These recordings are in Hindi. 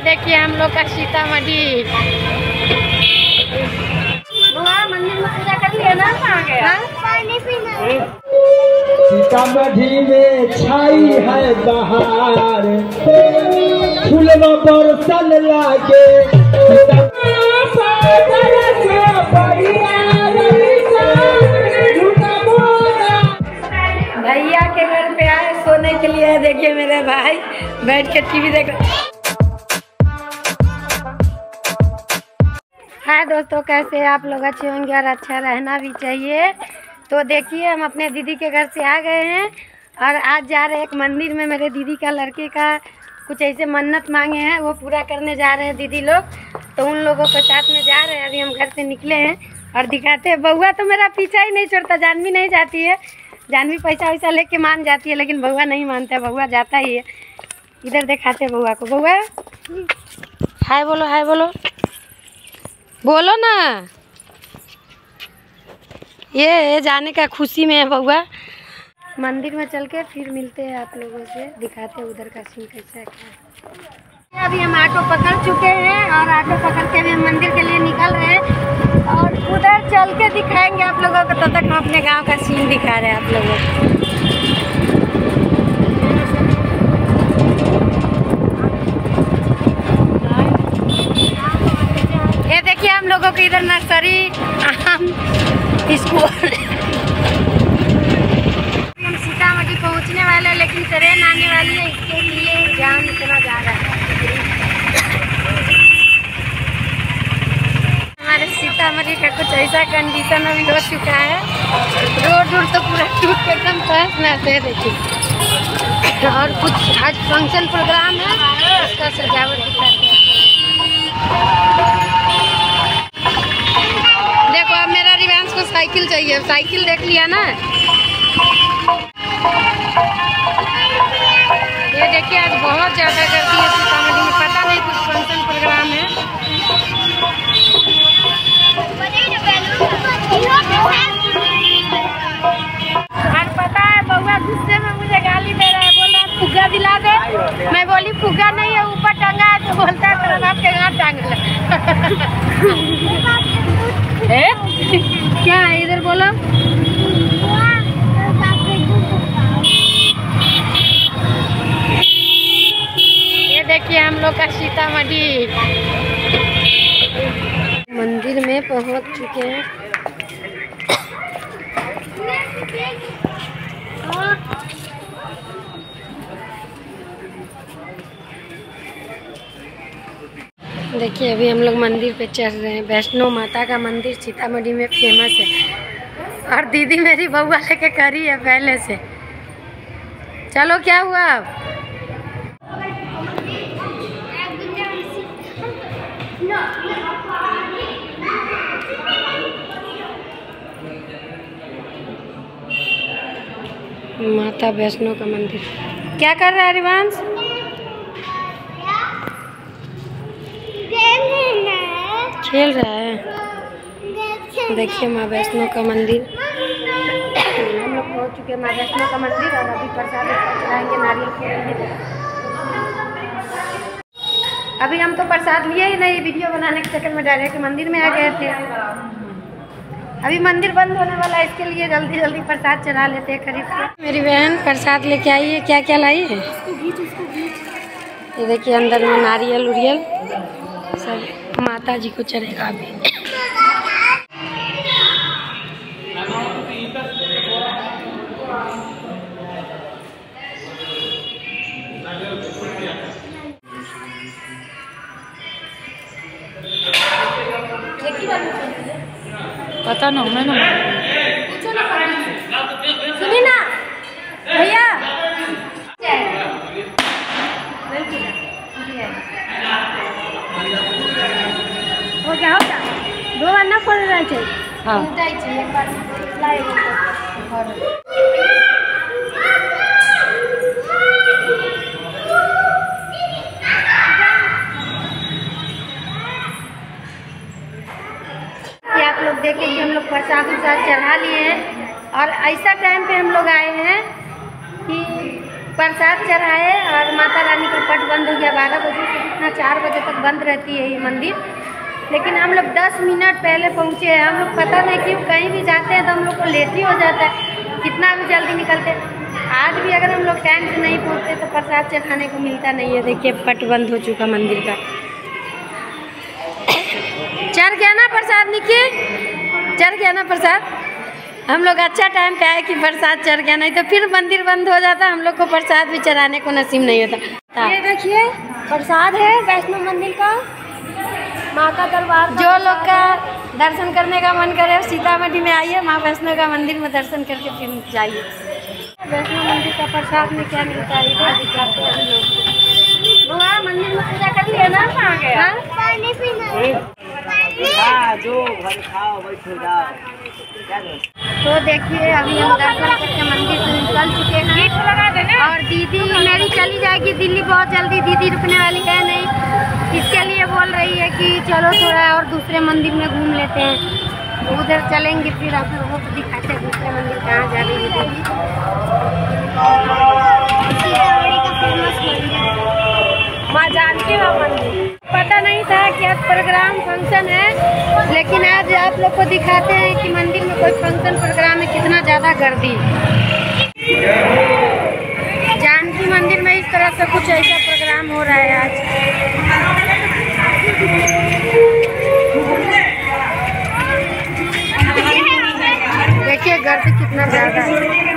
ये देखिए हम लोग का सीतामढ़ी मंदिर में पूजा कर लिया ना? कहाँ गया। पानी पीना। सीतामढ़ी में छाई है बहार। फूलवा बरसल लागे। भैया के घर पे आए सोने के लिए। देखिए मेरे भाई बैठ के टीवी देख दोस्तों, कैसे आप लोग अच्छे होंगे और अच्छा रहना भी चाहिए? तो देखिए, हम अपने दीदी के घर से आ गए हैं और आज जा रहे हैं एक मंदिर में। मेरे दीदी का लड़के का कुछ ऐसे मन्नत मांगे हैं, वो पूरा करने जा रहे हैं दीदी लोग। तो उन लोगों के साथ में जा रहे हैं। अभी हम घर से निकले हैं और दिखाते हैं। बउआ तो मेरा पीछा ही नहीं छोड़ता, जानवी नहीं जाती है। जानवी पैसा वैसा लेके मान जाती है, लेकिन बउआ नहीं मानता। है बउआ जाता ही है। इधर दिखाते हैं बउआ को। बउआ हाय बोलो हाय बोलो। बोलो ना। ये जाने का खुशी में है बउआ मंदिर में चल के फिर मिलते हैं आप लोगों से, दिखाते उधर का सीन कैसा क्या। अभी हम ऑटो पकड़ चुके हैं और ऑटो पकड़ के भी हम मंदिर के लिए निकल रहे हैं। और उधर चल के दिखाएँगे आप लोगों को, तब तो तक हम अपने गाँव का सीन दिखा रहे हैं आप लोगों को ये देखिए हम लोगों को इधर नर्सरी? आम स्कूल हम सीतामढ़ी पहुँचने वाले लेकिन ट्रेन आने वाली है, इसके लिए जाम इतना ज़्यादा है। हमारे सीतामढ़ी का कुछ ऐसा कंडीशन अभी हो चुका है। रोड रोड तो पूरा टूट के एकदम नहस है देखिए। और कुछ आज फ़ंक्शन प्रोग्राम है, उसका सजावट दिखाते हैं। को साइकिल चाहिए। साइकिल देख लिया ना? ये देखिए आज बहुत ज़्यादा गर्दी है सीतामढ़ी में पता नहीं कुछ फ़ंक्शन प्रोग्राम है। और पता है बउआ गुस्से में मुझे गाली दे रहा है बोल रहा फुग्गा दिला दे। मैं बोली फुग्गा नहीं है ऊपर टंगा है तो बोलता है हाथ टांग ले। हैं? क्या है? इधर बोलो। ये देखिए हम लोग का सीतामढ़ी मंदिर में पहुँच चुके हैं। देखिए, अभी हम लोग मंदिर पे चढ़ रहे हैं। वैष्णो माता का मंदिर सीतामढ़ी में फ़ेमस है। और दीदी मेरी बउआ लेके करी है पहले से। चलो, क्या हुआ अब? माता वैष्णो का मंदिर। क्या कर रहा है रिवांश खेल रहा है। देखिए माँ वैष्णो का मंदिर। हम लोग पहुँच चुके हैं माँ वैष्णो का मंदिर और अभी प्रसाद चढ़ाएँगे नारियल फोड़ेंगे अभी हम तो प्रसाद लिए ही नहीं, वीडियो बनाने के चक्कर में डायरेक्ट मंदिर में आ गए थे। अभी मंदिर बंद होने वाला है, इसके लिए जल्दी जल्दी प्रसाद चढ़ा लेते हैं खरीद के। मेरी बहन प्रसाद लेके आई है क्या क्या लाई है? ये देखिए अंदर में नारियल उरियल। माता जी को चढ़ेगा अभी। पता ना मैं ना हो गया हो गया दो बार ना पड़ रहा है हाँ एक बार लाए लोग देखें कि हम लोग प्रसाद उरसाद चढ़ा लिए हैं और ऐसा टाइम पे हम लोग आए हैं कि प्रसाद चढ़ाए और माता रानी का पट बंद हो गया। बारह बजे से कितना? चार बजे तक बंद रहती है ये मंदिर। लेकिन हम लोग दस मिनट पहले पहुँचे हैं। हम लोग पता नहीं क्यों कहीं भी जाते हैं तो हम लोग को लेट ही हो जाता है। कितना भी जल्दी निकलते आज भी अगर हम लोग टाइम से नहीं पहुँचते तो प्रसाद चढ़ाने को मिलता नहीं है। देखिए पट बंद हो चुका मंदिर का। चढ़ गया ना प्रसाद निकी चढ़ गया ना प्रसाद? हम लोग अच्छा टाइम पे आए कि प्रसाद चढ़ गया, नहीं तो फिर मंदिर बंद हो जाता। हम लोग को प्रसाद भी चढ़ाने को नसीब नहीं होता। ये देखिए, प्रसाद है वैष्णो मंदिर का। माँ का दरबार जो लोग का दर्शन करने का मन करे सीतामढ़ी में आइए माँ वैष्णो का मंदिर में दर्शन करके फिर जाइए। वैष्णो मंदिर का प्रसाद में क्या मिलता है? इधर दिखाते हैं हम लोग। वहाँ मंदिर में पूजा कर लिया ना? हाँ? पानी पीना। तो देखिए अभी हम दर्शन करके मंदिर से निकल चुके हैं। और दीदी मेरी चली जाएगी दिल्ली बहुत जल्दी। दीदी रुकने वाली है नहीं। इसके लिए बोल रही है कि चलो थोड़ा और दूसरे मंदिर में घूम लेते हैं। उधर चलेंगे फिर आप लोगों को दिखाते हैं दूसरे मंदिर कहाँ जा रही है माँ जानकी माँ मंदिर। पता नहीं था कि आज प्रोग्राम फ़ंक्शन है, लेकिन आज आप लोग को दिखाते हैं कि मंदिर में कोई फ़ंक्शन प्रोग्राम में कितना ज़्यादा गर्दी। जानकी मंदिर में इस तरह से कुछ ऐसा प्रोग्राम हो रहा है आज। गर्दी कितना ज़्यादा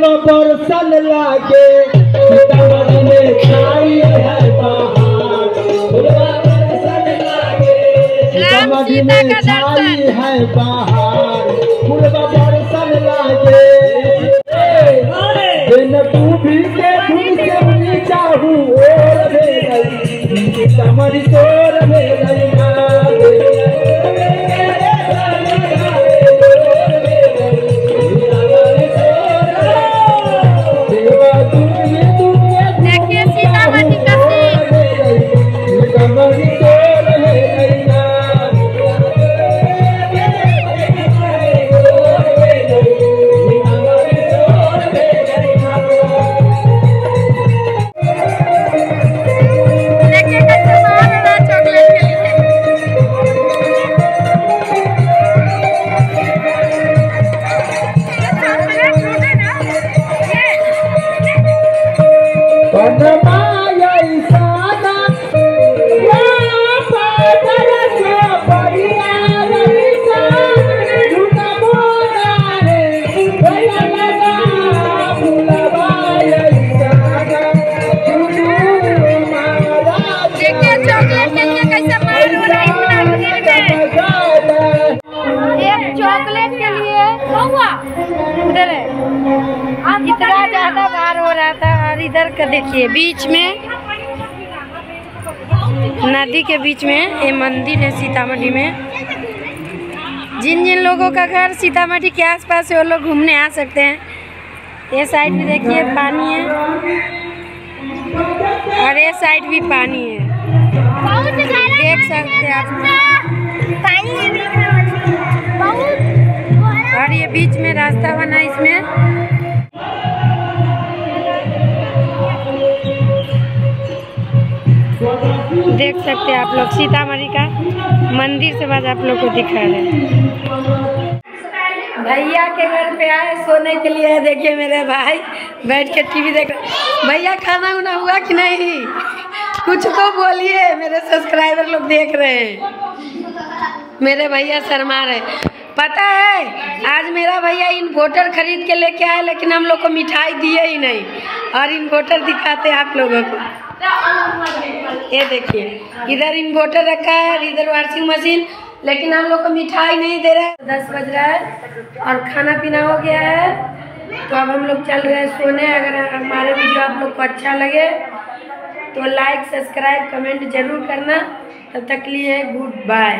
फूलवा बरसल लागे सीतामढ़ी में छाई है सीतामढ़ी में छाई है बहार फूलवा बरसल लागे। बिन डूबी के धुन से नीचा हूँ और रे गई देखिए, बीच में नदी के बीच में ये मंदिर है सीतामढ़ी में। जिन जिन लोगों का घर सीतामढ़ी के आसपास है, वो लोग घूमने आ सकते हैं। ये साइड भी देखिए, पानी है। और ये साइड भी पानी है। देख सकते हैं आप। और ये बीच में रास्ता बना इसमें। देख सकते हैं आप लोग। सीतामढ़ी का मंदिर से बाद आप लोग को दिखा रहे हैं। भैया के घर पे आए सोने के लिए, देखिए मेरे भाई, बैठ के टीवी देख भैया, खाना उना हुआ कि नहीं? कुछ तो बोलिए, मेरे सब्सक्राइबर लोग देख रहे हैं। मेरे भैया शर्मा रहे पता है, आज मेरा भैया इन्वर्टर खरीद के लेके आए, लेकिन हम लोग को मिठाई दिए ही नहीं। और इन्वर्टर दिखाते आप लोगों को। ये देखिए, इधर इन्वर्टर रखा है इधर वॉशिंग मशीन लेकिन हम लोग को मिठाई नहीं दे रहा है। दस बज रहा है और खाना पीना हो गया है। तो अब हम लोग चल रहे हैं सोने, अगर हमारे वीडियो आप लोग को अच्छा लगे तो लाइक सब्सक्राइब कमेंट ज़रूर करना। तब तक लिए गुड बाय